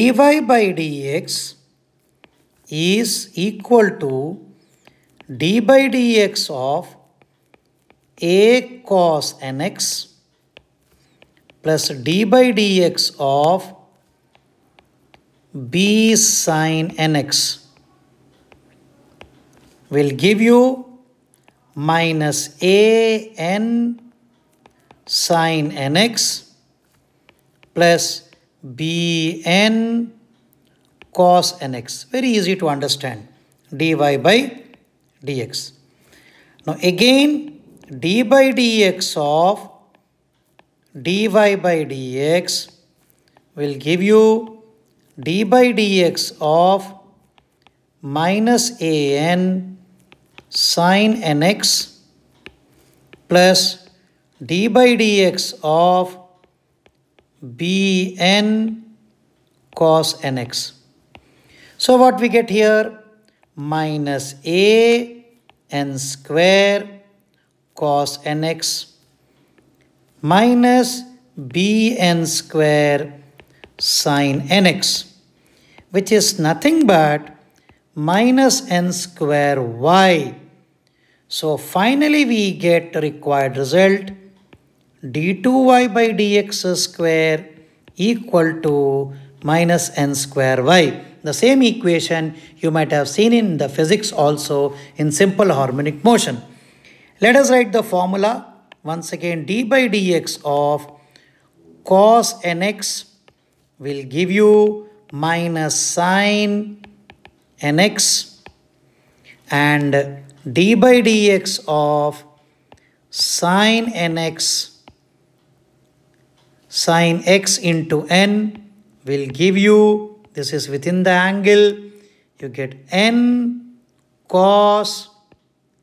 dy by dx is equal to d by dx of a cos nx plus d by dx of b sin nx. Will give you minus a n sin nx plus bn cos nx. Very easy to understand. dy by dx. Now again d by dx of dy by dx will give you d by dx of minus an sin nx plus d by dx of bn cos nx. So what we get here? Minus a n square cos nx minus bn square sin nx which is nothing but minus n square y. So finally we get required result d2y by dx square equal to minus n square y. The same equation you might have seen in the physics also in simple harmonic motion. Let us write the formula once again d by dx of cos nx will give you minus sine nx and d by dx of sine nx sine x into n will give you, this is within the angle, you get n cos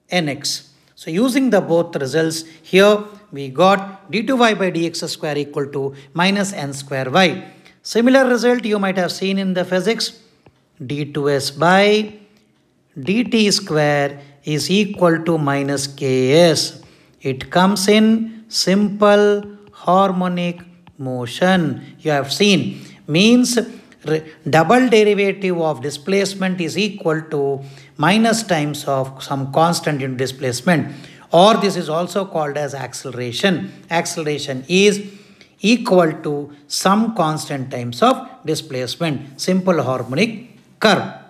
nx. So using the both results here we got d2y by dx square equal to minus n square y. Similar result you might have seen in the physics d2s by dt square is equal to minus ks. It comes in simple harmonic motion. You have seen means double derivative of displacement is equal to minus times of some constant in displacement or this is also called as acceleration. Acceleration is equal to some constant times of displacement. Simple harmonic curve.